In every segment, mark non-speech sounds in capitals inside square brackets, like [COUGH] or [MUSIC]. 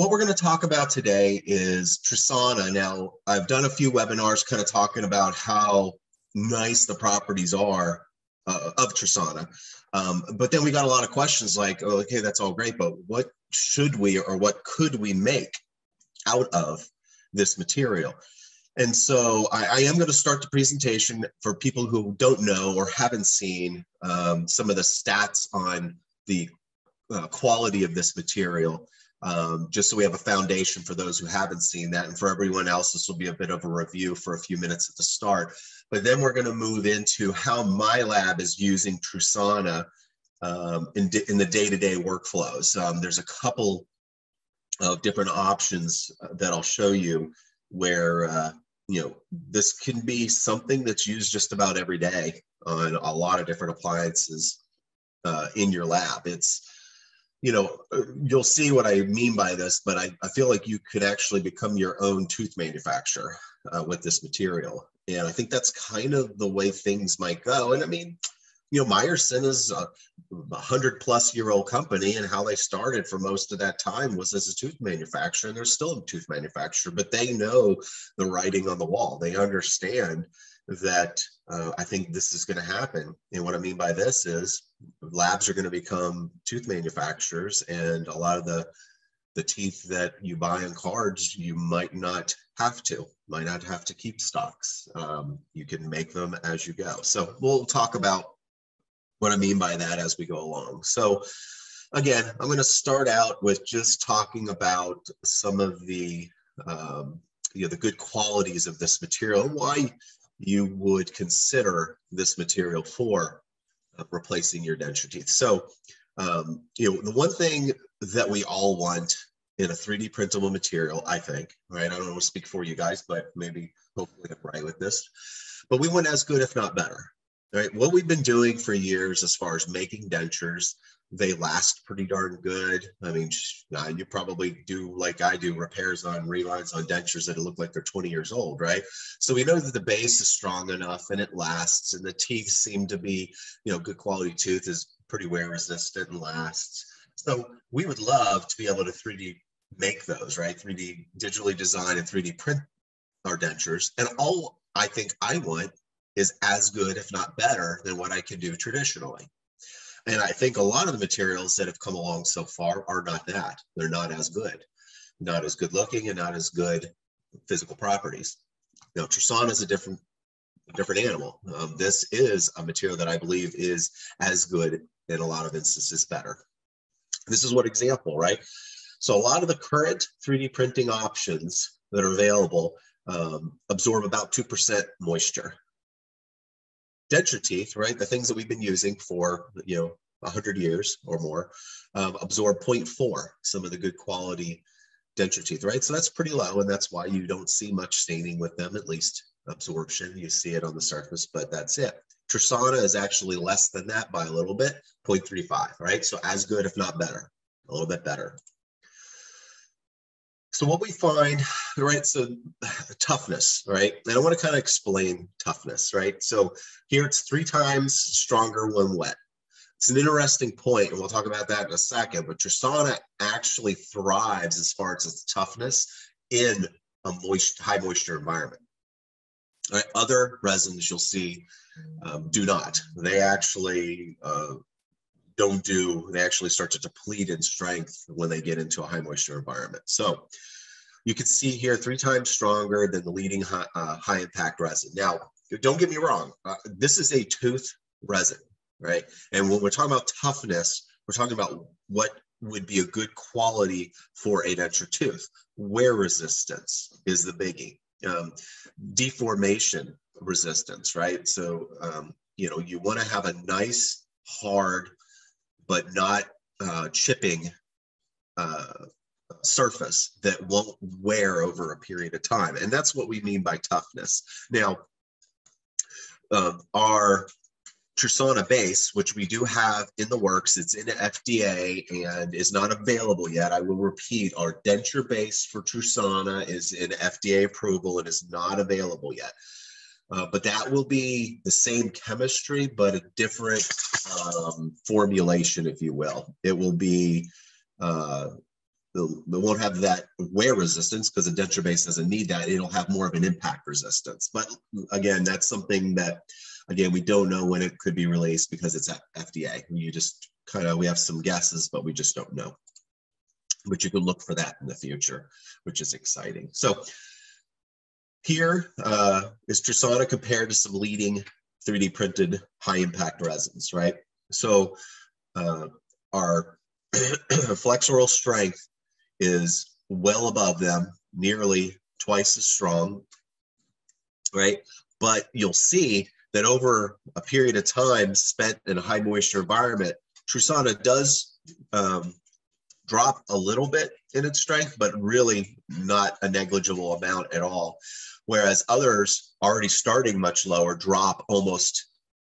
what we're going to talk about today is Trusana. Now, I've done a few webinars kind of talking about how nice the properties are uh, of Trusana. Um, but then we got a lot of questions like, oh, okay, that's all great, but what should we or what could we make out of this material? And so I, I am going to start the presentation for people who don't know or haven't seen um, some of the stats on the uh, quality of this material, um, just so we have a foundation for those who haven't seen that. And for everyone else, this will be a bit of a review for a few minutes at the start. But then we're going to move into how my lab is using Trusana um, in, in the day-to-day workflows. Um, there's a couple of different options uh, that I'll show you where uh, you know this can be something that's used just about every day on a lot of different appliances uh, in your lab. It's you know you'll see what I mean by this, but I, I feel like you could actually become your own tooth manufacturer uh, with this material. And I think that's kind of the way things might go. And I mean, you know, Myerson is a, hundred plus year old company, and how they started for most of that time was as a tooth manufacturer, and they're still a tooth manufacturer, but they know the writing on the wall. They understand that uh, I think this is going to happen. And what I mean by this is labs are going to become tooth manufacturers, and a lot of the the teeth that you buy in cards, you might not have to, might not have to keep stocks. Um, you can make them as you go. So we'll talk about what I mean by that as we go along. So again, I'm going to start out with just talking about some of the um, you know the good qualities of this material why you would consider this material for uh, replacing your denture teeth. So um, you know the one thing that we all want in a 3D printable material, I think, right? I don't want to speak for you guys, but maybe hopefully I'm right with this. But we want as good, if not better, right? What we've been doing for years as far as making dentures, they last pretty darn good. I mean, you probably do like I do repairs on relines on dentures that look like they're 20 years old, right? So we know that the base is strong enough and it lasts, and the teeth seem to be, you know, good quality tooth is pretty wear resistant and lasts. So we would love to be able to 3D make those, right? 3D digitally design and 3D print our dentures. And all I think I want is as good, if not better, than what I can do traditionally. And I think a lot of the materials that have come along so far are not that. They're not as good, not as good looking, and not as good physical properties. Now, Trusana is a different, different animal. Um, this is a material that I believe is as good in a lot of instances better. This is what example, right? So a lot of the current 3D printing options that are available um, absorb about 2% moisture denture teeth, right, the things that we've been using for, you know, 100 years or more, um, absorb 0.4, some of the good quality denture teeth, right? So that's pretty low, and that's why you don't see much staining with them, at least absorption. You see it on the surface, but that's it. Trusana is actually less than that by a little bit, 0.35, right? So as good, if not better, a little bit better. So what we find, right? So toughness, right? And I want to kind of explain toughness, right? So here it's three times stronger when wet. It's an interesting point, and we'll talk about that in a second. But Trusana actually thrives as far as its toughness in a moist, high moisture environment. Right? Other resins you'll see um, do not. They actually uh, don't do, they actually start to deplete in strength when they get into a high moisture environment. So you can see here three times stronger than the leading high, uh, high impact resin. Now, don't get me wrong, uh, this is a tooth resin, right? And when we're talking about toughness, we're talking about what would be a good quality for a denture tooth. Wear resistance is the biggie. Um, deformation resistance, right? So, um, you know, you want to have a nice, hard, but not uh, chipping uh, surface that won't wear over a period of time. And that's what we mean by toughness. Now, um, our Trusana base, which we do have in the works, it's in FDA and is not available yet. I will repeat, our denture base for Trusana is in FDA approval and is not available yet. Uh, but that will be the same chemistry, but a different um, formulation, if you will. It will be uh, it won't have that wear resistance because the denture base doesn't need that. It'll have more of an impact resistance. But again, that's something that, again, we don't know when it could be released because it's at FDA. You just kind of, we have some guesses, but we just don't know. But you can look for that in the future, which is exciting. So here uh, is Trusana compared to some leading 3D printed high impact resins, right? So uh, our [CLEARS THROAT] flexural strength is well above them, nearly twice as strong, right? But you'll see that over a period of time spent in a high moisture environment, Trusana does um, drop a little bit in its strength, but really not a negligible amount at all. Whereas others already starting much lower drop almost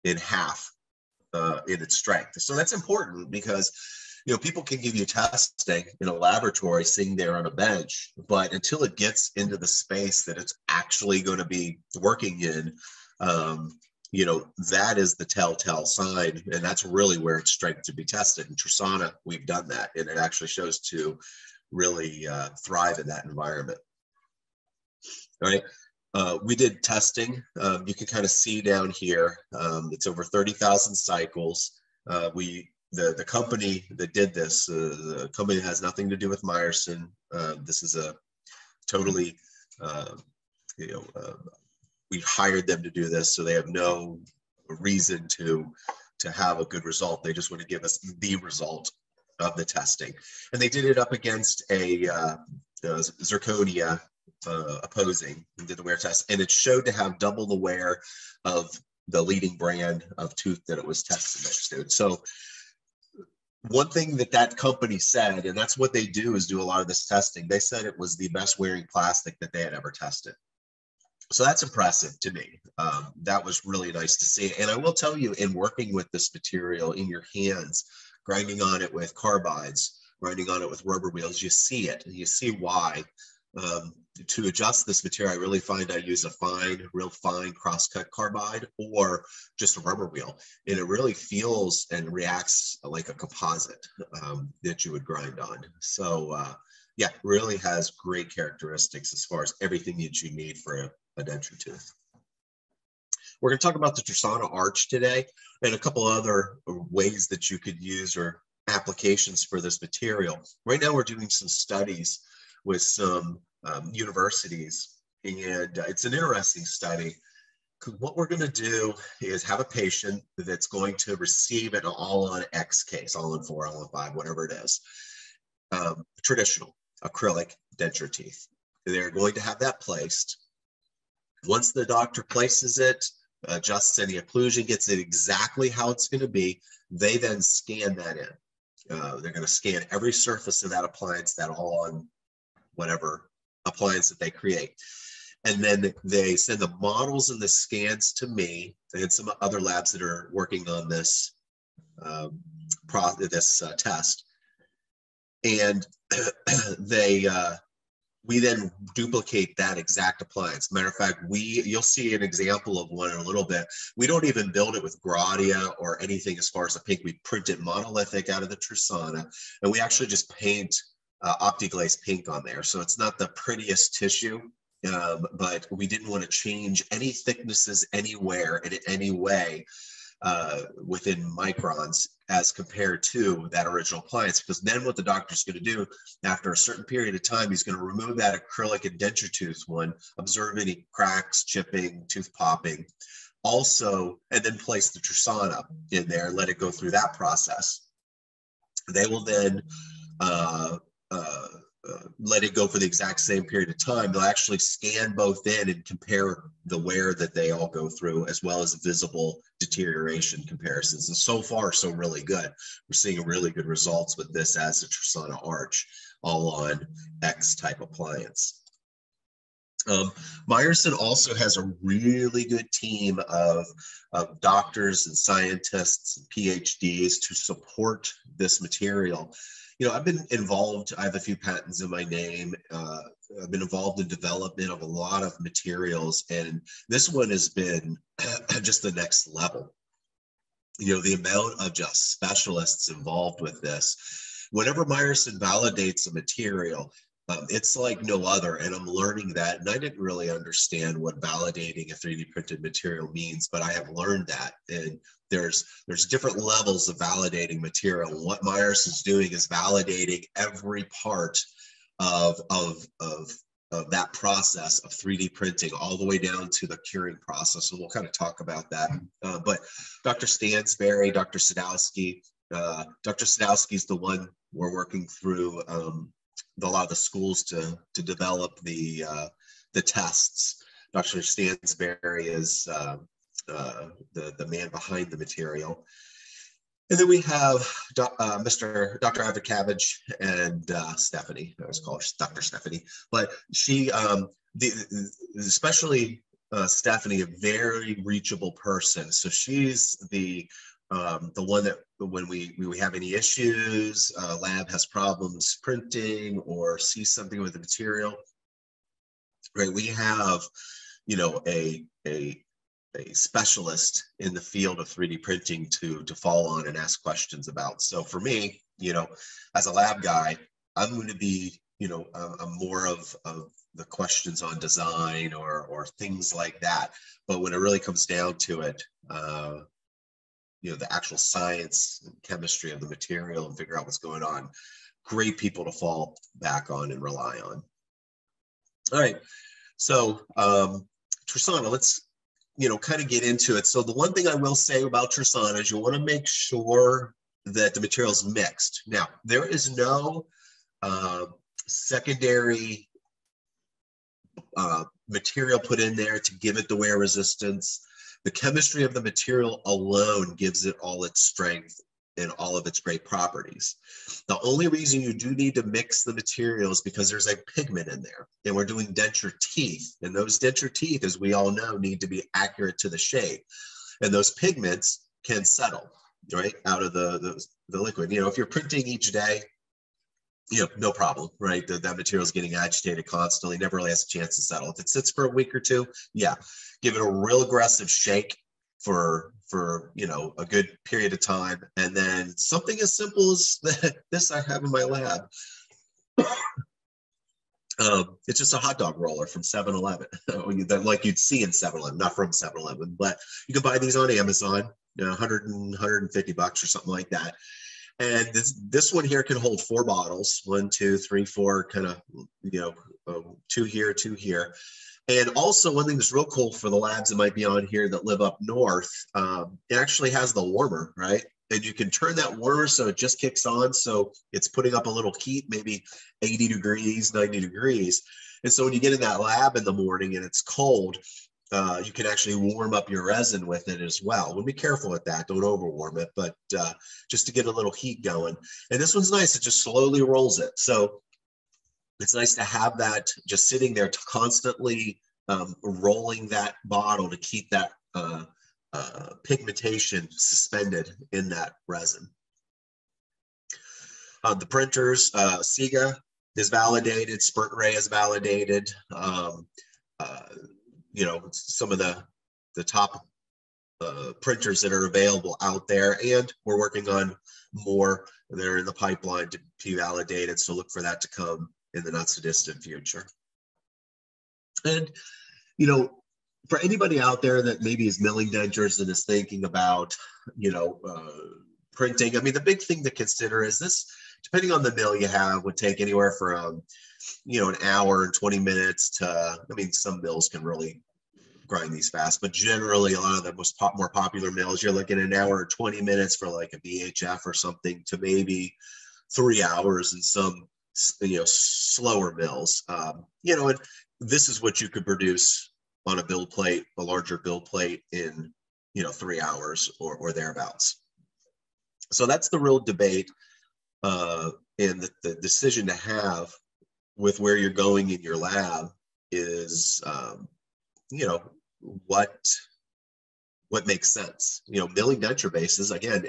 in half uh, in its strength. So that's important because you know, people can give you testing in a laboratory sitting there on a bench, but until it gets into the space that it's actually going to be working in, um, you know, that is the telltale sign. And that's really where it's strength to be tested. In Trusana, we've done that, and it actually shows to really uh, thrive in that environment. All right. Uh, we did testing. Um, you can kind of see down here, um, it's over 30,000 cycles. Uh, we the the company that did this, uh, the company has nothing to do with Myerson. Uh, this is a totally, uh, you know, we hired them to do this, so they have no reason to to have a good result. They just want to give us the result of the testing, and they did it up against a uh, zirconia uh, opposing did the wear test, and it showed to have double the wear of the leading brand of tooth that it was tested next to. So one thing that that company said, and that's what they do is do a lot of this testing. They said it was the best wearing plastic that they had ever tested. So that's impressive to me. Um, that was really nice to see. And I will tell you, in working with this material in your hands, grinding on it with carbides, grinding on it with rubber wheels, you see it and you see why. Um, to adjust this material, I really find I use a fine, real fine crosscut carbide or just a rubber wheel. And it really feels and reacts like a composite um, that you would grind on. So uh, yeah, really has great characteristics as far as everything that you need for a, a denture tooth. We're going to talk about the Trusana arch today and a couple other ways that you could use or applications for this material. Right now we're doing some studies with some um, universities. And uh, it's an interesting study. What we're going to do is have a patient that's going to receive an all on X case, all on four, all on five, whatever it is, um, traditional acrylic denture teeth. They're going to have that placed. Once the doctor places it, adjusts any occlusion, gets it exactly how it's going to be, they then scan that in. Uh, they're going to scan every surface of that appliance, that all on whatever appliance that they create. And then they send the models and the scans to me and some other labs that are working on this um, pro this uh, test. And [CLEARS THROAT] they uh, we then duplicate that exact appliance. Matter of fact, we you'll see an example of one in a little bit. We don't even build it with Gradia or anything as far as the pink. We print it monolithic out of the Trusana, and we actually just paint uh, OptiGlaze pink on there. So it's not the prettiest tissue, um, but we didn't want to change any thicknesses anywhere in any way uh, within microns as compared to that original appliance. Because then what the doctor's going to do after a certain period of time, he's going to remove that acrylic and denture tooth one, observe any cracks, chipping, tooth popping. Also, and then place the Trusana in there, let it go through that process. They will then uh, uh, let it go for the exact same period of time, they'll actually scan both in and compare the wear that they all go through, as well as visible deterioration comparisons. And so far, so really good. We're seeing really good results with this as a Trusana Arch, all on X type appliance. Um, Myerson also has a really good team of, of doctors and scientists and PhDs to support this material you know, I've been involved. I have a few patents in my name. Uh, I've been involved in development of a lot of materials, and this one has been [CLEARS THROAT] just the next level. You know, the amount of just specialists involved with this. whenever Myerson validates a material, um, it's like no other. And I'm learning that. And I didn't really understand what validating a 3D printed material means, but I have learned that. And there's there's different levels of validating material. And what Myers is doing is validating every part of, of, of, of that process of 3D printing all the way down to the curing process. So we'll kind of talk about that. Uh, but Dr. Stansberry, Dr. Sadowski, uh, Dr. Sadowski is the one we're working through um, a lot of the schools to to develop the uh, the tests. Dr. Stansberry is uh, uh, the the man behind the material, and then we have uh, Mr. Dr. Avakavage and uh, Stephanie. I was called Dr. Stephanie, but she, um, the, especially uh, Stephanie, a very reachable person. So she's the um, the one that when we, we have any issues, uh, lab has problems printing or sees something with the material, right? We have, you know, a, a, a specialist in the field of 3D printing to, to fall on and ask questions about. So for me, you know, as a lab guy, I'm going to be, you know, I'm more of, of the questions on design or, or things like that. But when it really comes down to it, uh, you know the actual science and chemistry of the material and figure out what's going on great people to fall back on and rely on. All right so um Trusana, let's you know kind of get into it. So the one thing i will say about Trusana is you want to make sure that the material is mixed. Now there is no uh, secondary uh, material put in there to give it the wear resistance the chemistry of the material alone gives it all its strength and all of its great properties. The only reason you do need to mix the materials because there's a pigment in there and we're doing denture teeth and those denture teeth, as we all know, need to be accurate to the shape. And those pigments can settle right out of the, the, the liquid. You know, if you're printing each day, you know, no problem, right? The, that material is getting agitated constantly, never really has a chance to settle. If it sits for a week or two, yeah, give it a real aggressive shake for for you know a good period of time, and then something as simple as [LAUGHS] this I have in my lab. [COUGHS] um, it's just a hot dog roller from 7-Eleven, [LAUGHS] like you'd see in 7-Eleven, not from 7-Eleven, but you can buy these on Amazon, you know, 100 and 150 bucks or something like that and this this one here can hold four bottles, one, two, three, four, kind of, you know, uh, two here, two here. And also one thing that's real cool for the labs that might be on here that live up north, um, it actually has the warmer, right? And you can turn that warmer so it just kicks on. So it's putting up a little heat, maybe 80 degrees, 90 degrees. And so when you get in that lab in the morning and it's cold, uh, you can actually warm up your resin with it as well. We'll be careful with that. Don't overwarm it, but uh, just to get a little heat going. And this one's nice. It just slowly rolls it. So it's nice to have that just sitting there constantly um, rolling that bottle to keep that uh, uh, pigmentation suspended in that resin. Uh, the printers, uh, Asiga is validated, SprintRay is validated. Um, uh, you know some of the the top uh, printers that are available out there, and we're working on more that are in the pipeline to be validated. So look for that to come in the not so distant future. And you know, for anybody out there that maybe is milling dentures and is thinking about, you know, uh, printing, I mean, the big thing to consider is this, depending on the mill you have, would take anywhere from, you know, an hour and 20 minutes to, I mean, some mills can really grind these fast, but generally a lot of the most pop, more popular mills, you're looking an hour or 20 minutes for like a VHF or something to maybe three hours in some, you know, slower mills. Um, you know, and this is what you could produce on a build plate, a larger build plate in, you know, three hours or, or thereabouts. So that's the real debate uh, and the, the decision to have with where you're going in your lab is um, you know what what makes sense. You know milling denture bases again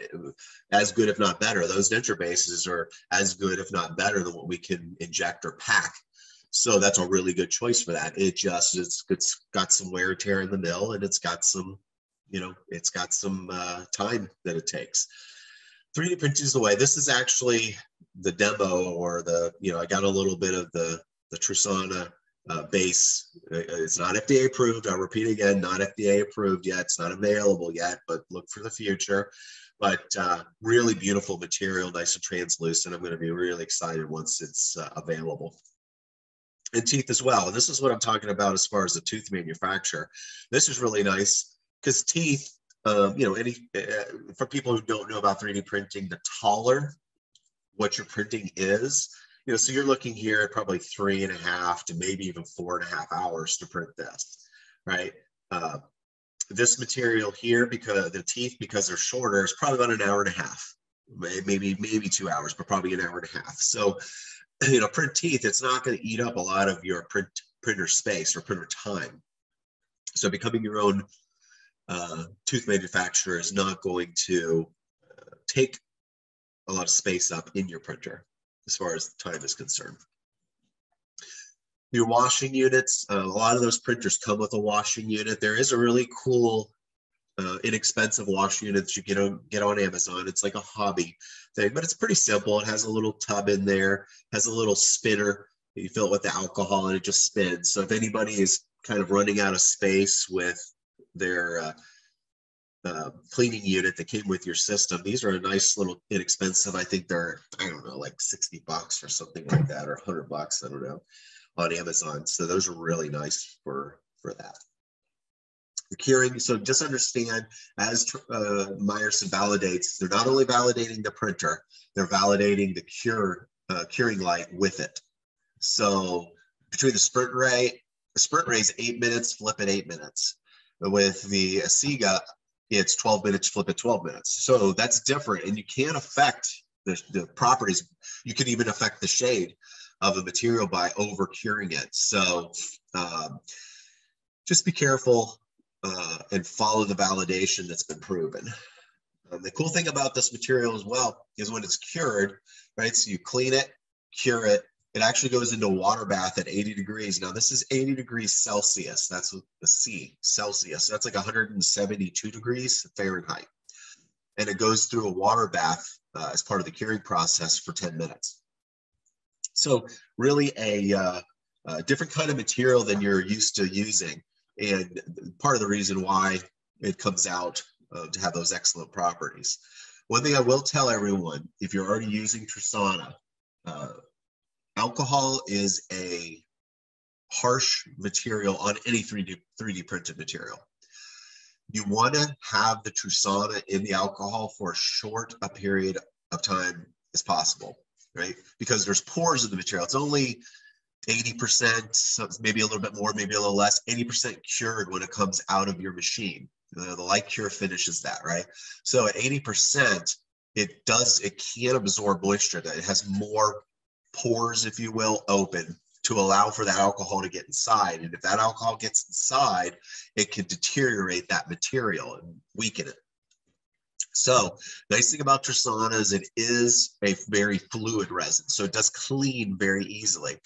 as good if not better those denture bases are as good if not better than what we can inject or pack. So that's a really good choice for that. It just it's, it's got some wear and tear in the mill and it's got some you know it's got some uh, time that it takes. 3d print is the way. This is actually the demo or the, you know, I got a little bit of the, the Trusana uh, base. Uh, it's not FDA approved. I'll repeat again, not FDA approved yet. It's not available yet, but look for the future. But uh, really beautiful material, nice and translucent. I'm going to be really excited once it's uh, available. And teeth as well. And this is what I'm talking about as far as the tooth manufacturer. This is really nice because teeth, um, you know, any uh, for people who don't know about 3D printing, the taller what your printing is, you know, so you're looking here at probably three and a half to maybe even four and a half hours to print this, right? Uh, this material here, because the teeth, because they're shorter, is probably about an hour and a half, maybe maybe two hours, but probably an hour and a half. So, [CLEARS THROAT] you know, print teeth, it's not going to eat up a lot of your print printer space or printer time. So, becoming your own uh, tooth manufacturer is not going to uh, take a lot of space up in your printer as far as time is concerned. Your washing units, uh, a lot of those printers come with a washing unit. There is a really cool, uh, inexpensive washing unit that you get on, get on Amazon. It's like a hobby thing, but it's pretty simple. It has a little tub in there, has a little spinner. You fill it with the alcohol and it just spins. So if anybody is kind of running out of space with their uh, uh, cleaning unit that came with your system. These are a nice little inexpensive. I think they're I don't know like sixty bucks or something like that, or hundred bucks. I don't know on Amazon. So those are really nice for for that. The curing. So just understand as uh, Myerson validates, they're not only validating the printer, they're validating the cure uh, curing light with it. So between the SprintRay, the SprintRay is eight minutes, flip it eight minutes. With the Asiga, it's 12 minutes, flip it 12 minutes. So that's different. And you can't affect the, the properties. You can even affect the shade of a material by over curing it. So um, just be careful uh, and follow the validation that's been proven. Um, the cool thing about this material as well is when it's cured, right? So you clean it, cure it, it actually goes into a water bath at 80 degrees. Now this is 80 degrees Celsius. That's the C Celsius. That's like 172 degrees Fahrenheit. And it goes through a water bath uh, as part of the curing process for 10 minutes. So really a, uh, a different kind of material than you're used to using. And part of the reason why it comes out uh, to have those excellent properties. One thing I will tell everyone, if you're already using Trusana, uh, alcohol is a harsh material on any 3D, 3D printed material. You want to have the Trusana in the alcohol for as short a period of time as possible, right? Because there's pores in the material. It's only 80%, so maybe a little bit more, maybe a little less, 80% cured when it comes out of your machine. The, the light cure finishes that, right? So at 80%, it does, it can absorb moisture. That It has more pores, if you will, open to allow for that alcohol to get inside. And if that alcohol gets inside, it can deteriorate that material and weaken it. So, nice thing about Trusana is it is a very fluid resin, so it does clean very easily.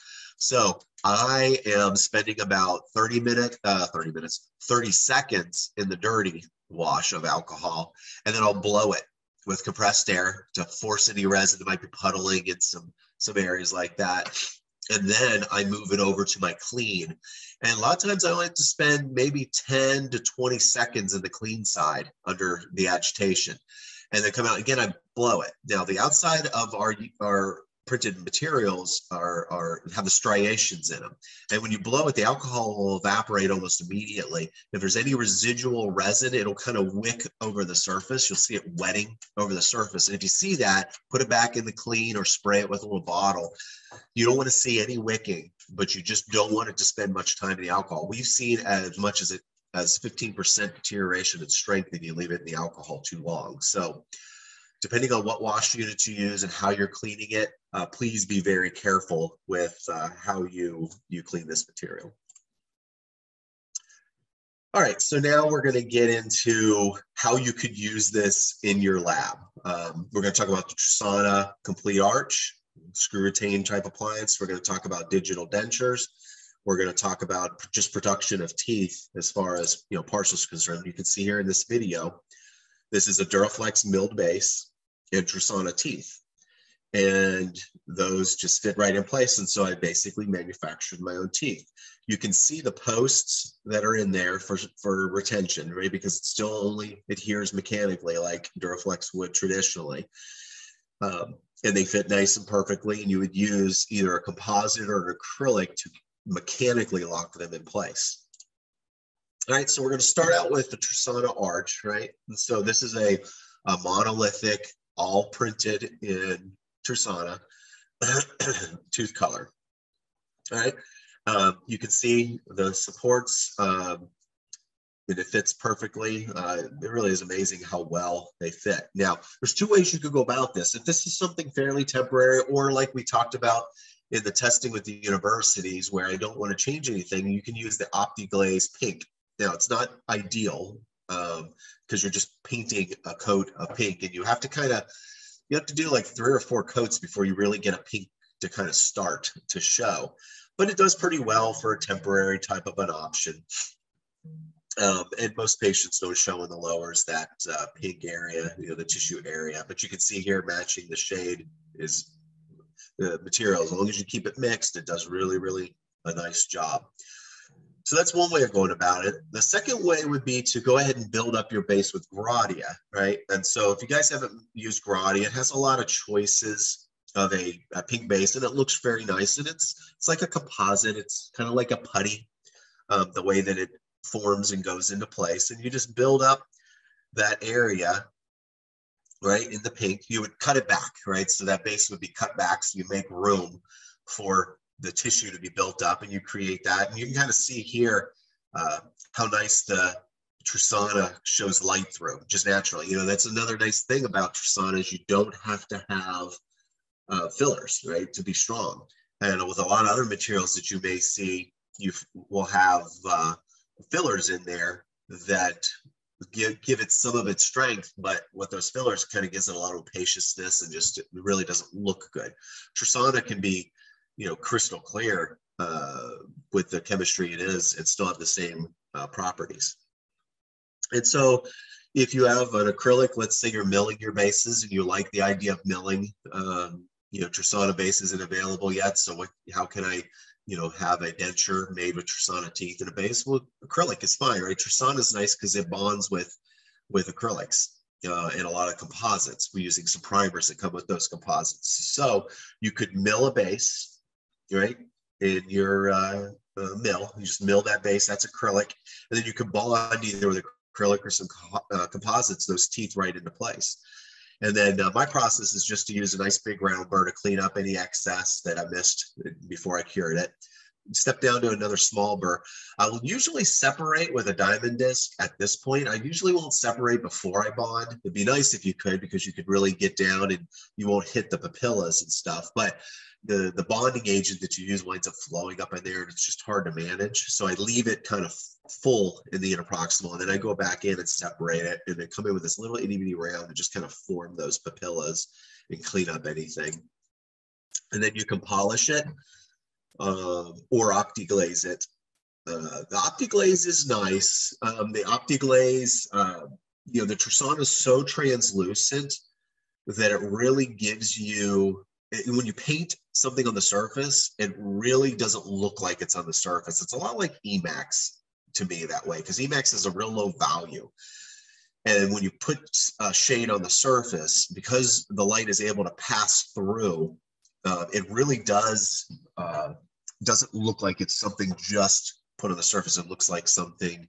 So I am spending about 30 minutes, uh, 30 minutes, 30 seconds in the dirty wash of alcohol, and then I'll blow it with compressed air to force any resin that might be puddling in some some areas like that. And then I move it over to my clean. And a lot of times I like to spend maybe 10 to 20 seconds in the clean side under the agitation. And then come out again, I blow it. Now the outside of our our printed materials are, are have the striations in them. And when you blow it, the alcohol will evaporate almost immediately. If there's any residual resin, it'll kind of wick over the surface. You'll see it wetting over the surface. And if you see that, put it back in the clean or spray it with a little bottle. You don't want to see any wicking, but you just don't want it to spend much time in the alcohol. We've seen as much as it as 15% deterioration in strength if you leave it in the alcohol too long. So depending on what wash unit you use and how you're cleaning it, uh, please be very careful with uh, how you, you clean this material. All right, so now we're going to get into how you could use this in your lab. Um, we're going to talk about the Trusana Complete Arch, screw retain type appliance. We're going to talk about digital dentures. We're going to talk about just production of teeth as far as you know parcels concerned. You can see here in this video, this is a Duraflex milled base and Trusana teeth. and those just fit right in place. And so I basically manufactured my own teeth. You can see the posts that are in there for, for retention, right? Because it still only adheres mechanically like Duraflex would traditionally. Um, and they fit nice and perfectly. And you would use either a composite or an acrylic to mechanically lock them in place. All right, so we're going to start out with the Trusana arch, right? And so this is a, a monolithic, all printed in Trusana [CLEARS THROAT] tooth color. All right, uh, you can see the supports, um, and it fits perfectly. Uh, it really is amazing how well they fit. Now, there's two ways you could go about this. If this is something fairly temporary, or like we talked about in the testing with the universities where I don't want to change anything, you can use the OptiGlaze pink. Now, it's not ideal because um, you're just painting a coat of pink and you have to kind of, you have to do like three or four coats before you really get a pink to kind of start to show. But it does pretty well for a temporary type of an option. Um, and most patients don't show in the lowers that uh, pink area, you know, the tissue area. But you can see here matching the shade is the material. As long as you keep it mixed, it does really, really a nice job. So that's one way of going about it. The second way would be to go ahead and build up your base with Gradia, right? And so if you guys haven't used Gradia, it has a lot of choices of a, a pink base and it looks very nice. And it's, it's like a composite. It's kind of like a putty, um, the way that it forms and goes into place. And you just build up that area right, in the pink, you would cut it back, right? So that base would be cut back so you make room for the tissue to be built up and you create that. And you can kind of see here uh, how nice the Trusana shows light through just naturally. You know, that's another nice thing about Trusana is you don't have to have uh, fillers, right, to be strong. And with a lot of other materials that you may see, you will have uh, fillers in there that give give it some of its strength, but with those fillers kind of gives it a lot of opaciousness and just really doesn't look good. Trusana can be, you know, crystal clear uh, with the chemistry it is and still have the same uh, properties. And so if you have an acrylic, let's say you're milling your bases and you like the idea of milling, um, you know, Trusana base isn't available yet. So what, how can I you know, have a denture made with Trusana teeth and a base. Well, acrylic is fine, right? Trusana is nice because it bonds with with acrylics uh, and a lot of composites. We're using some primers that come with those composites. So you could mill a base, right, in your uh, uh, mill. You just mill that base. That's acrylic, and then you can bond either with acrylic or some co uh, composites those teeth right into place. And then uh, my process is just to use a nice big round burr to clean up any excess that I missed before I cured it. Step down to another small burr. I will usually separate with a diamond disc at this point. I usually won't separate before I bond. It'd be nice if you could because you could really get down and you won't hit the papillas and stuff. But the, the bonding agent that you use winds up flowing up in there and it's just hard to manage. So I leave it kind of full in the interproximal and then I go back in and separate it and then come in with this little itty bitty round and just kind of form those papillas and clean up anything. And then you can polish it um, or OptiGlaze it. Uh, the OptiGlaze is nice. Um, the OptiGlaze, uh, you know, the Trusana is so translucent that it really gives you when you paint something on the surface, it really doesn't look like it's on the surface. It's a lot like Emax to me that way because Emax is a real low value. And when you put a shade on the surface, because the light is able to pass through, uh, it really does uh, doesn't look like it's something just put on the surface. It looks like something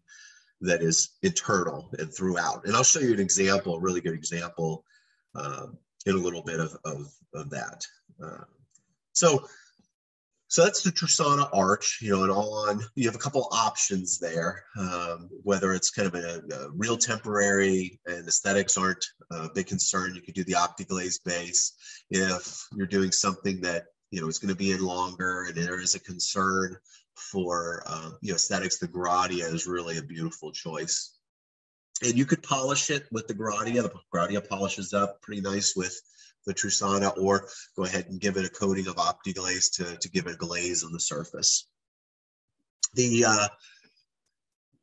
that is internal and throughout. And I'll show you an example, a really good example um, in a little bit of, of, of that. Uh, so, so that's the Trusana arch, you know, and on, you have a couple options there, um, whether it's kind of a, a, real temporary and aesthetics aren't a big concern, you could do the OptiGlaze base. If you're doing something that, you know, is going to be in longer and there is a concern for, uh, you know, aesthetics, the Gradia is really a beautiful choice. And you could polish it with the Gradia. The Gradia polishes up pretty nice with the Trusana or go ahead and give it a coating of OptiGlaze to, to give it a glaze on the surface. The uh,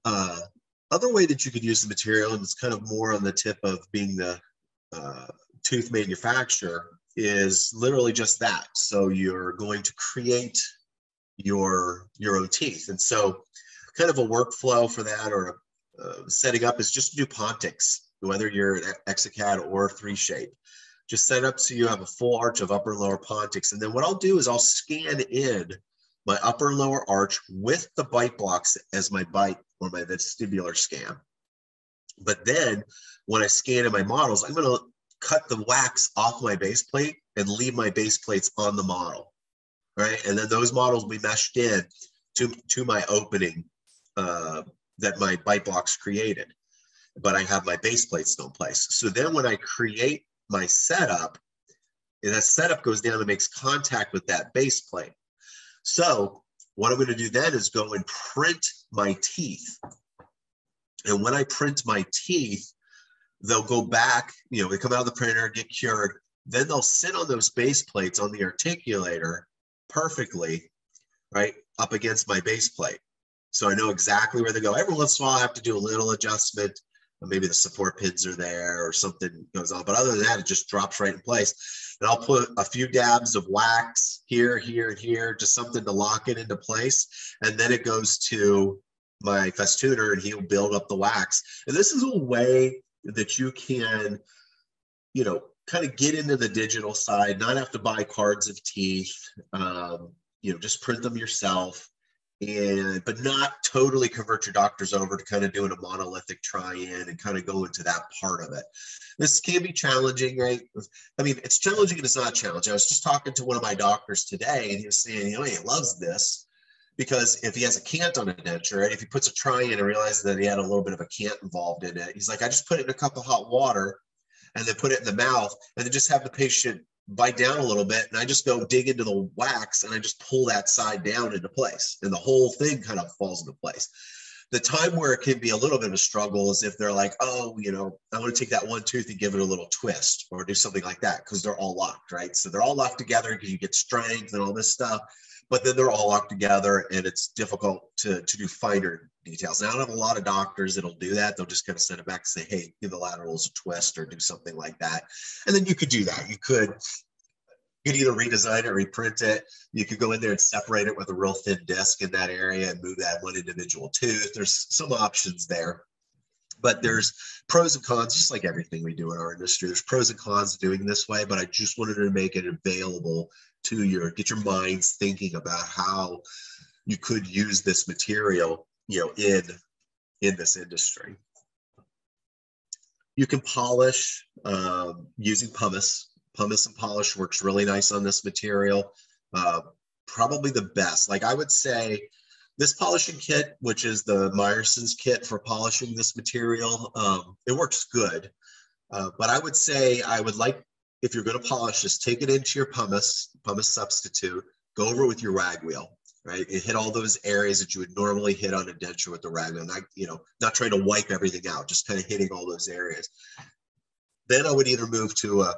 uh, other way that you could use the material, and it's kind of more on the tip of being the uh, tooth manufacturer, is literally just that. So you're going to create your your own teeth, and so kind of a workflow for that or uh, setting up is just to do Pontics, whether you're an Exocad or 3Shape. Just set up so you have a full arch of upper lower Pontics, and then what I'll do is I'll scan in my upper and lower arch with the bite blocks as my bite or my vestibular scan. But then when I scan in my models, I'm going to cut the wax off my base plate and leave my base plates on the model, right? And then those models will be meshed in to, to my opening uh, that my bite blocks created. But I have my base plates still in place. So then when I create my setup, and that setup goes down and makes contact with that base plate. So what I'm going to do then is go and print my teeth. And when I print my teeth, they'll go back, you know, they come out of the printer, get cured. Then they'll sit on those base plates on the articulator perfectly, right, up against my base plate. So I know exactly where they go. Every once in a while, I have to do a little adjustment. Maybe the support pins are there or something goes on. But other than that, it just drops right in place. And I'll put a few dabs of wax here, here, and here, just something to lock it into place. And then it goes to my festooner and he'll build up the wax. And this is a way that you can, you know, kind of get into the digital side, not have to buy cards of teeth, um, you know, just print them yourself and but not totally convert your doctors over to kind of doing a monolithic try-in and kind of go into that part of it. This can be challenging, right? I mean, it's challenging and it's not challenging. I was just talking to one of my doctors today, and he was saying, you know, he loves this because if he has a cant on a denture, right, if he puts a try-in and realizes that he had a little bit of a cant involved in it, he's like, I just put it in a cup of hot water and then put it in the mouth and then just have the patient bite down a little bit and I just go dig into the wax and I just pull that side down into place and the whole thing kind of falls into place. The time where it can be a little bit of a struggle is if they're like, oh, you know, I want to take that one tooth and give it a little twist or do something like that because they're all locked, right? So they're all locked together because you get strength and all this stuff, but then they're all locked together and it's difficult to, to do finer details. Now, I don't have a lot of doctors that'll do that. They'll just kind of send it back and say, hey, give the laterals a twist or do something like that. And then you could do that. You could you could either redesign it, reprint it. You could go in there and separate it with a real thin disc in that area and move that one individual tooth. There's some options there. But there's pros and cons, just like everything we do in our industry. There's pros and cons doing this way, but I just wanted to make it available to your get your minds thinking about how you could use this material you know in in this industry. You can polish um, using pumice. Pumice and polish works really nice on this material uh, probably the best. Like i would say this polishing kit which is the Myerson's kit for polishing this material um, it works good. Uh, but i would say i would like if you're going to polish this take it into your pumice pumice substitute go over with your rag wheel right? It hit all those areas that you would normally hit on a denture with the rag wheel. Not, you know, not trying to wipe everything out, just kind of hitting all those areas. Then I would either move to a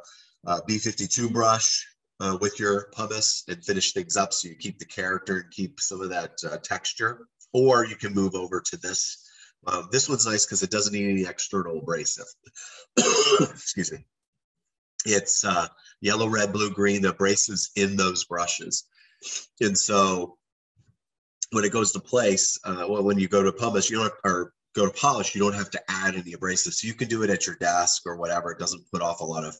a B52 brush uh, with your pumice and finish things up so you keep the character and keep some of that uh, texture. Or you can move over to this. Um, this one's nice because it doesn't need any external abrasive. [COUGHS] Excuse me. It's uh, yellow, red, blue, green, the abrasives in those brushes. And so when it goes to place, uh, well, when you go to pumice, you don't, or go to polish, you don't have to add any abrasive. So you can do it at your desk or whatever. It doesn't put off a lot of,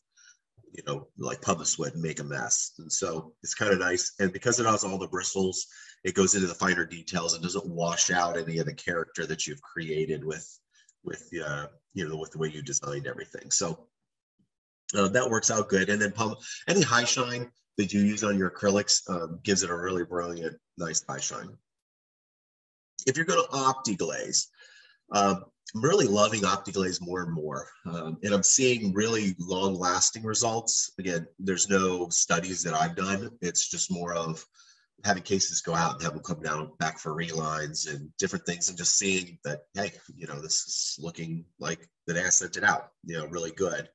you know, like pumice would make a mess. And so it's kind of nice. And because it has all the bristles, it goes into the finer details and doesn't wash out any of the character that you've created with, with, uh, you know, with the way you designed everything. So uh, that works out good. And then any high shine that you use on your acrylics um, gives it a really brilliant, nice high shine if you're going to OptiGlaze, um, I'm really loving OptiGlaze more and more. Um, and I'm seeing really long lasting results. Again, there's no studies that I've done. It's just more of having cases go out and have them come down back for relines and different things and just seeing that, hey, you know, this is looking like the I sent it out, you know, really good.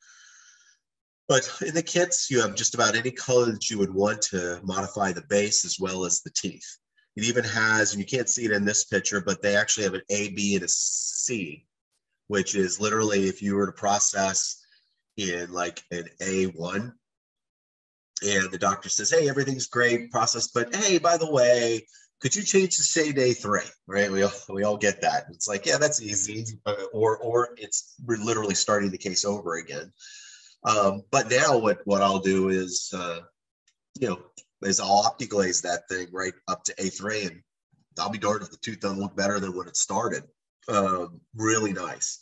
But in the kits, you have just about any color that you would want to modify the base as well as the teeth. It even has, and you can't see it in this picture, but they actually have an A, B, and a C, which is literally if you were to process in like an A1, and the doctor says, "Hey, everything's great, processed, but hey, by the way, could you change the shade A3?" Right? We all, we all get that. It's like, yeah, that's easy, uh, or or it's we're literally starting the case over again. Um, but now what what I'll do is, uh, you know, is I'll OptiGlaze that thing right up to A3, and I'll be darned if the tooth doesn't look better than when it started. Um, really nice.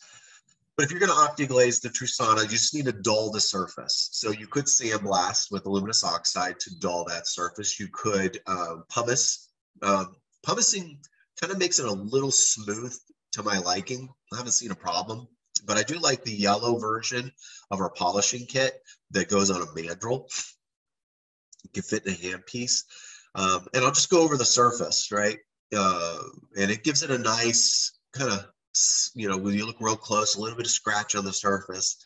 But if you're going to OptiGlaze the Trusana, you just need to dull the surface. So you could sandblast with aluminous oxide to dull that surface. You could um, pumice. Um, pumicing kind of makes it a little smooth to my liking. I haven't seen a problem, but I do like the yellow version of our polishing kit that goes on a mandrel. You can fit in a handpiece. Um, and I'll just go over the surface, right? Uh, and it gives it a nice kind of you know, when you look real close, a little bit of scratch on the surface,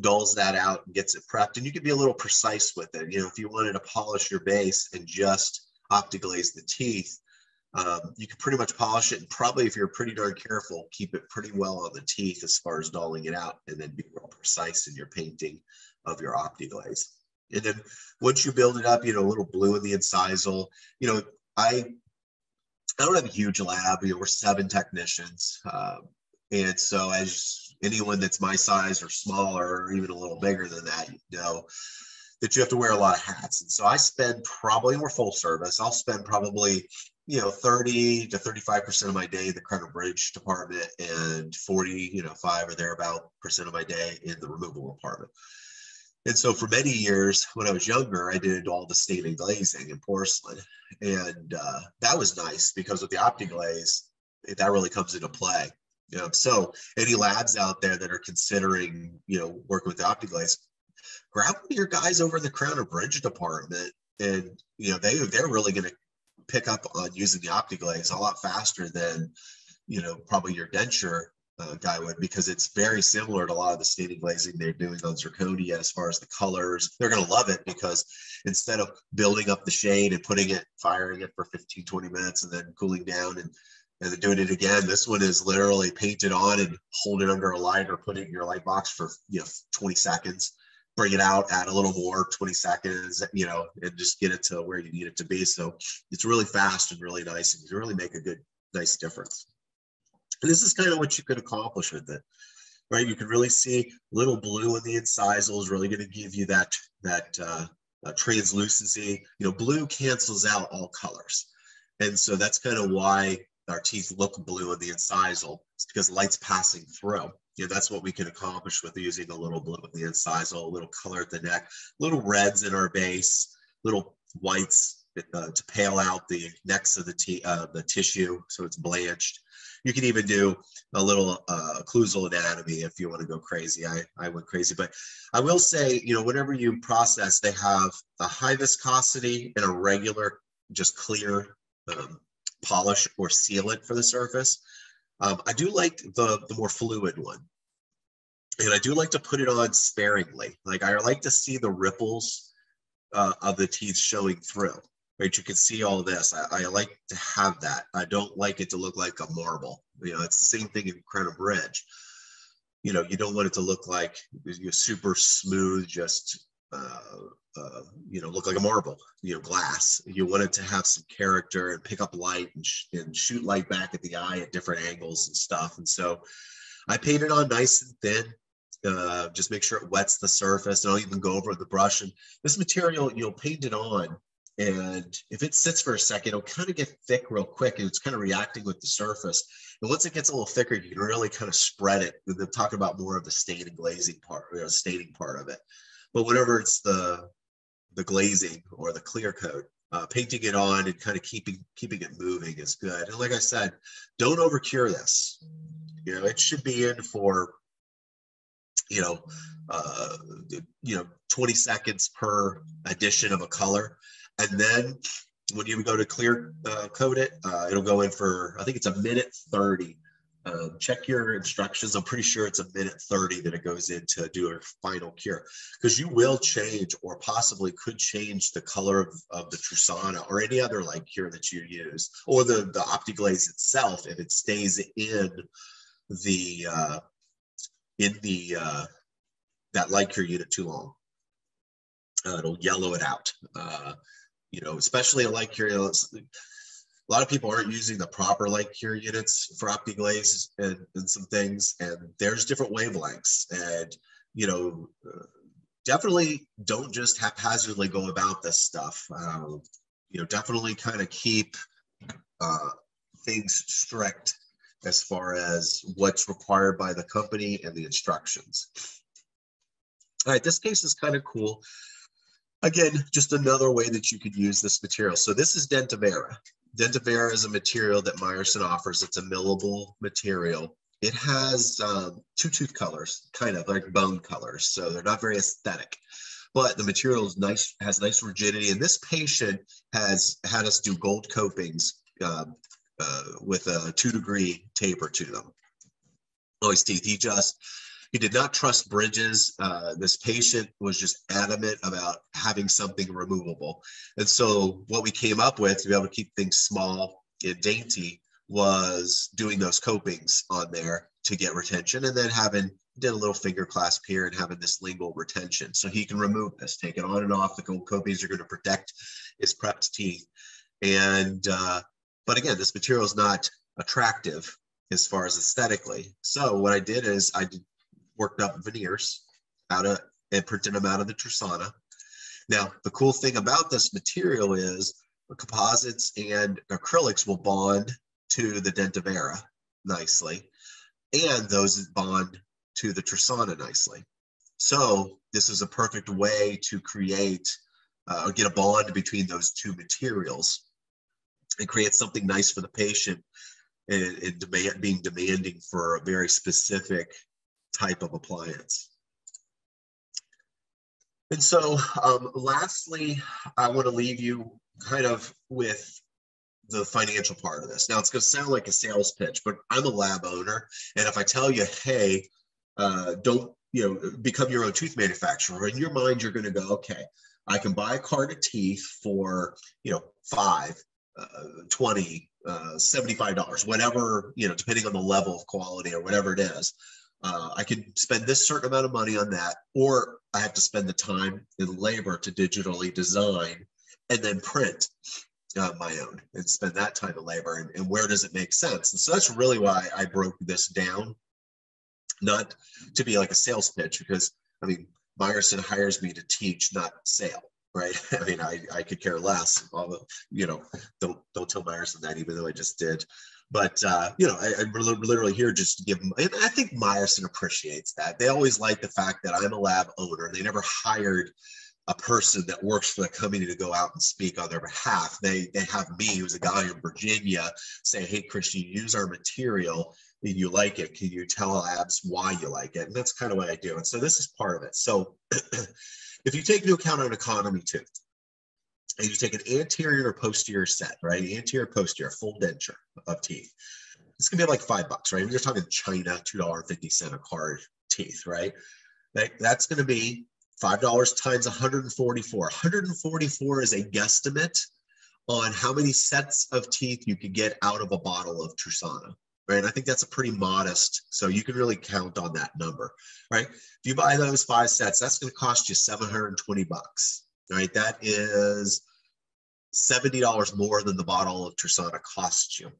dulls that out and gets it prepped. And you can be a little precise with it. You know, if you wanted to polish your base and just OptiGlaze the teeth, um, you can pretty much polish it and probably if you're pretty darn careful, keep it pretty well on the teeth as far as dulling it out and then be real precise in your painting of your OptiGlaze. And then once you build it up, you know, a little blue in the incisal, you know, I I don't have a huge lab. You know, we're seven technicians. Um, and so, as anyone that's my size or smaller, or even a little bigger than that, you know that you have to wear a lot of hats. And so, I spend probably we're full service. I'll spend probably you know 30 to 35 percent of my day in the and Bridge department, and 40, you know, five or thereabout percent of my day in the removal department. And so for many years, when I was younger, I did all the staining glazing in porcelain. And uh, that was nice because with the OptiGlaze, that really comes into play. You know, so any labs out there that are considering, you know, working with the OptiGlaze, grab one of your guys over in the Crown and Bridge department, and you know they they're really going to pick up on using the OptiGlaze a lot faster than, you know, probably your denture uh, guy would because it's very similar to a lot of the staining glazing they're doing on zirconia as far as the colors. They're going to love it because instead of building up the shade and putting it, firing it for 15, 20 minutes and then cooling down and and then doing it again. This one is literally painted on and hold it under a light or put it in your light box for you know 20 seconds. Bring it out, add a little more, 20 seconds, you know, and just get it to where you need it to be. So it's really fast and really nice, and you really make a good, nice difference. And this is kind of what you could accomplish with it, right? You can really see little blue in the incisal is really going to give you that that uh, uh, translucency. You know, blue cancels out all colors, and so that's kind of why our teeth look blue in the incisal. It's because light's passing through. You know, that's what we can accomplish with using a little blue in the incisal, a little color at the neck, little reds in our base, little whites uh, to pale out the necks of the, t- uh, the tissue so it's blanched. You can even do a little uh, occlusal anatomy if you want to go crazy. I, I went crazy, but I will say, you know, whenever you process, they have a high viscosity and a regular, just clear um, polish or sealant for the surface. Um, I do like the, the more fluid one. And I do like to put it on sparingly. Like I like to see the ripples uh, of the teeth showing through. Right, you can see all this. I, I, like to have that. I don't like it to look like a marble. You know, it's the same thing in and Bridge. You know, you don't want it to look like you're super smooth, just uh, uh, you know, look like a marble, you know, glass. You want it to have some character and pick up light and, sh- and shoot light back at the eye at different angles and stuff. And so I paint it on nice and thin. Uh, just make sure it wets the surface. And I'll even go over the brush. And this material, you'll paint it on. And if it sits for a second, it'll kind of get thick real quick and it's kind of reacting with the surface. And once it gets a little thicker, you can really kind of spread it. And talk about more of the stain and glazing part, or the staining part of it. But whenever it's the the glazing or the clear coat. Uh, painting it on and kind of keeping keeping it moving is good. And like I said, don't over cure this. You know, it should be in for you know, uh, you know, 20 seconds per addition of a color, and then when you go to clear uh, coat it, uh, it'll go in for I think it's a minute 30 um, check your instructions. I'm pretty sure it's a minute 30 that it goes in to do a final cure because you will change or possibly could change the color of, of the Trusana or any other light cure that you use or the, the OptiGlaze itself if it stays in the uh, in the uh, that light cure unit too long. Uh, it'll yellow it out. Uh, you know, especially a light cure. A lot of people aren't using the proper light cure units for OptiGlaze and, and some things, and there's different wavelengths. And you know, definitely don't just haphazardly go about this stuff. Um, you know, definitely kind of keep uh, things strict as far as what's required by the company and the instructions. All right, this case is kind of cool. Again, just another way that you could use this material. So this is Dentavera. Dentavera is a material that Myerson offers. It's a millable material. It has um, two tooth colors, kind of like bone colors. So they're not very aesthetic, but the material is nice, has nice rigidity. And this patient has had us do gold copings um, uh, with a two degree taper to them. His teeth. He just he did not trust bridges. Uh, this patient was just adamant about having something removable. And so what we came up with to be able to keep things small and dainty was doing those copings on there to get retention and then having did a little finger clasp here and having this lingual retention. So he can remove this, take it on and off. The gold copings are going to protect his prepped teeth. And, uh, but again, this material is not attractive as far as aesthetically. So what I did is I did worked up veneers out of and printed them out of the Trusana. Now, the cool thing about this material is the composites and acrylics will bond to the Dentavera nicely, and those bond to the Trusana nicely. So this is a perfect way to create uh, or get a bond between those two materials and create something nice for the patient and, and demand, being demanding for a very specific type of appliance. And so um, lastly, I want to leave you kind of with the financial part of this. Now it's going to sound like a sales pitch, but I'm a lab owner. And if I tell you, hey, uh, don't, you know, become your own tooth manufacturer, in your mind, you're going to go, okay, I can buy a cart of teeth for, you know, five, uh, 20, uh, $75, whatever, you know, depending on the level of quality or whatever it is uh, I could spend this certain amount of money on that, or I have to spend the time and labor to digitally design and then print uh, my own and spend that time and labor. And, and where does it make sense? And so that's really why I broke this down, not to be like a sales pitch, because I mean, Myerson hires me to teach, not sale right? [LAUGHS] I mean, I, I could care less. Although, you know, don't don't tell Myerson that, even though I just did. But uh, you know, I, am literally here just to give them. And I think Myerson appreciates that. They always like the fact that I'm a lab owner. They never hired a person that works for the company to go out and speak on their behalf. They they have me, who's a guy in Virginia, say, "Hey, Christian, use our material." and you like it, can you tell labs why you like it? And that's kind of what I do. And so this is part of it. So [CLEARS THROAT] if you take into account an economy tooth, and you take an anterior or posterior set, right? Anterior, posterior, full denture of teeth. It's gonna be like five bucks, right? You're talking China, two dollar fifty cent a card teeth, right? That, that's gonna be five dollars times 144. 144 is a guesstimate on how many sets of teeth you could get out of a bottle of Trusana, right? And I think that's a pretty modest, so you can really count on that number, right? If you buy those five sets, that's going to cost you 720 bucks, right? That is $70 more than the bottle of Trusana costs you.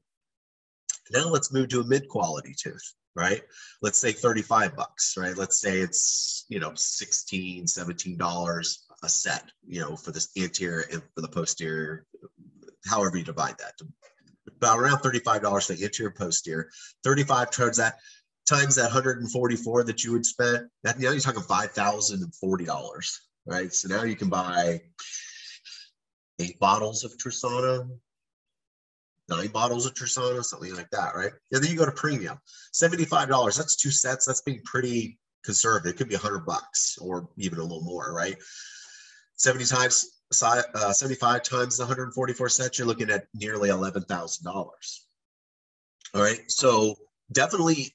Now let's move to a mid-quality tooth, right? Let's say 35 bucks, right? Let's say it's, you know, 16, $17 a set, you know, for this anterior and for the posterior, however you divide that. About around $35 for the anterior posterior, 35 towards that, times that 144 that you would spend, that now you're talking $5,040, right? So now you can buy eight bottles of Trusana, nine bottles of Trusana, something like that, right? And then you go to premium, $75. That's two sets. That's being pretty conservative. It could be a hundred bucks or even a little more, right? 70 times, uh, 75 times the 144 sets, you're looking at nearly $11,000. All right. So definitely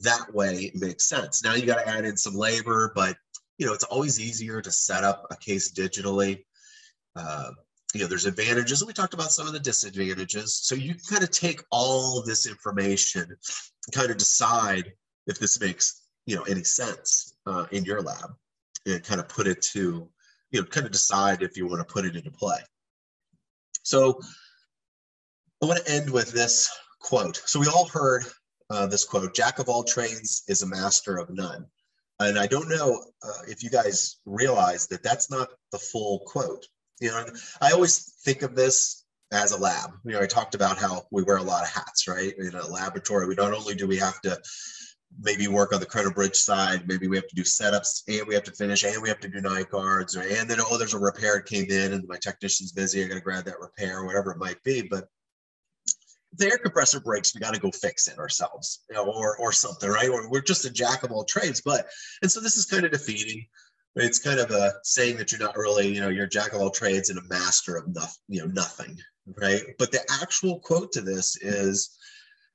that way makes sense. Now you got to add in some labor, but you know, it's always easier to set up a case digitally. Uh, you know, there's advantages, and we talked about some of the disadvantages. So you kind of take all this information kind of decide if this makes you know any sense uh, in your lab, and kind of put it to you know, kind of decide if you want to put it into play. So I want to end with this quote. So we all heard uh, this quote, Jack of all trades is a master of none. And I don't know uh, if you guys realize that that's not the full quote. You know, I always think of this as a lab. You know, I talked about how we wear a lot of hats, right? In a laboratory, we not only do we have to maybe work on the credit bridge side, maybe we have to do setups and we have to finish and we have to do night guards, or, and then oh, there's a repair came in and my technician's busy. I got to grab that repair, whatever it might be. But the air compressor breaks, we got to go fix it ourselves, you know, or or something, right? Or we're just a jack of all trades. But and so this is kind of defeating. It's kind of a saying that you're not really, you know, you're a jack of all trades and a master of nothing, you know, nothing, right? But the actual quote to this is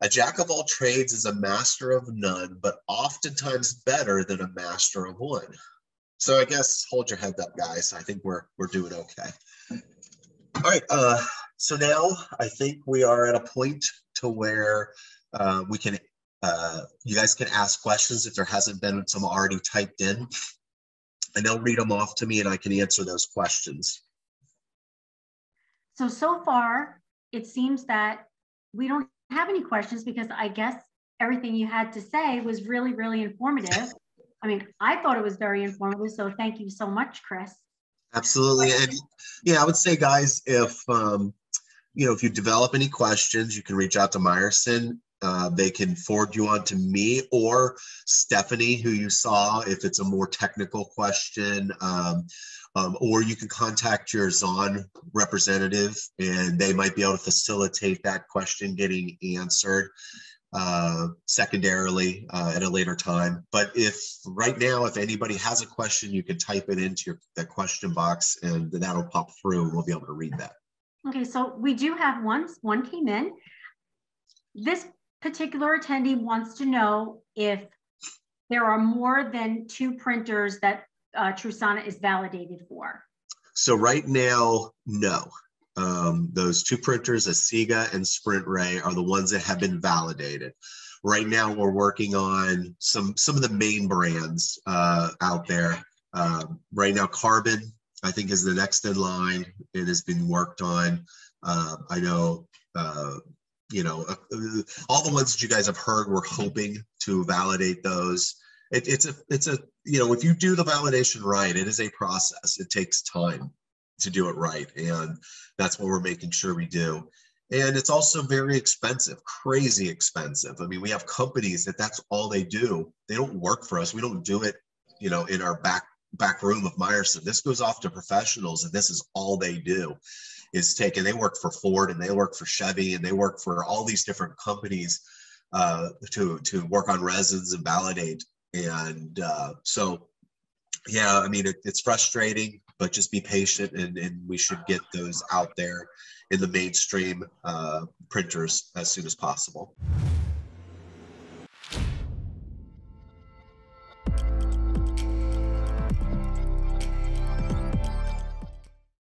a jack of all trades is a master of none, but oftentimes better than a master of one. So I guess hold your head up, guys. I think we're we're doing okay. All right. Uh, so now I think we are at a point to where uh, we can, uh, you guys can ask questions if there hasn't been some already typed in. And they'll read them off to me and I can answer those questions. So, so far, it seems that we don't have any questions because I guess everything you had to say was really, really informative. I mean, I thought it was very informative. So thank you so much, Kris. Absolutely. And yeah, I would say, guys, if um, you know, if you develop any questions, you can reach out to Myerson. Uh, they can forward you on to me or Stephanie, who you saw, if it's a more technical question. Um, um, or you can contact your Zahn representative and they might be able to facilitate that question getting answered uh, secondarily uh, at a later time. But if right now, if anybody has a question, you can type it into your, the question box and that'll pop through and we'll be able to read that. Okay, so we do have one, one came in. This particular attendee wants to know if there are more than two printers that uh, Trusana is validated for. So right now, no. Um, those two printers, Asiga and SprintRay, are the ones that have been validated. Right now, we're working on some some of the main brands uh, out there. Uh, right now, Carbon I think is the next in line. It has been worked on. Uh, I know, uh, you know, uh, all the ones that you guys have heard, we're hoping to validate those. It, it's a, it's a, you know, if you do the validation right, it is a process. It takes time to do it right, and that's what we're making sure we do. And it's also very expensive, crazy expensive. I mean, we have companies that that's all they do. They don't work for us. We don't do it, you know, in our back back room of Myerson. This goes off to professionals, and this is all they do is take. And they work for Ford, and they work for Chevy, and they work for all these different companies uh, to to work on resins and validate. And uh, so, yeah, I mean, it, it's frustrating, but just be patient, and, and we should get those out there in the mainstream uh, printers as soon as possible.